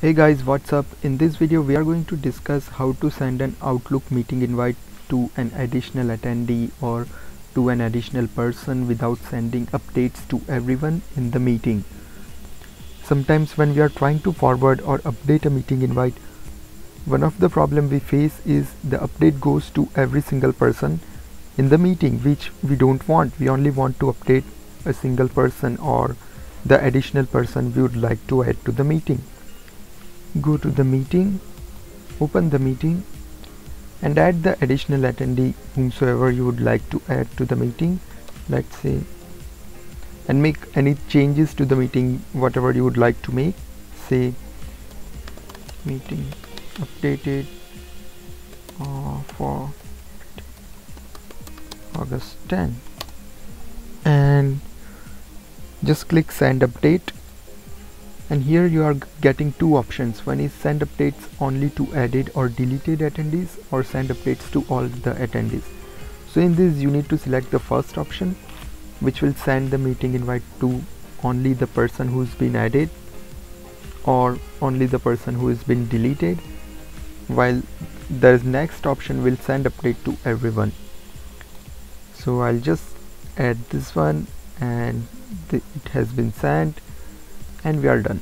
Hey guys, what's up? In this video, we are going to discuss how to send an Outlook meeting invite to an additional attendee or to an additional person without sending updates to everyone in the meeting. Sometimes when we are trying to forward or update a meeting invite, one of the problem we face is the update goes to every single person in the meeting, which we don't want. We only want to update a single person or the additional person we would like to add to the meeting go to the meeting open the meeting and add the additional attendee whomsoever you would like to add to the meeting let's say and make any changes to the meeting whatever you would like to make say meeting updated uh, for August 10 and just click send update and here you are getting two options. One is send updates only to added or deleted attendees or send updates to all the attendees. So in this you need to select the first option which will send the meeting invite to only the person who's been added or only the person who has been deleted while the next option will send update to everyone. So I'll just add this one and it has been sent and we are done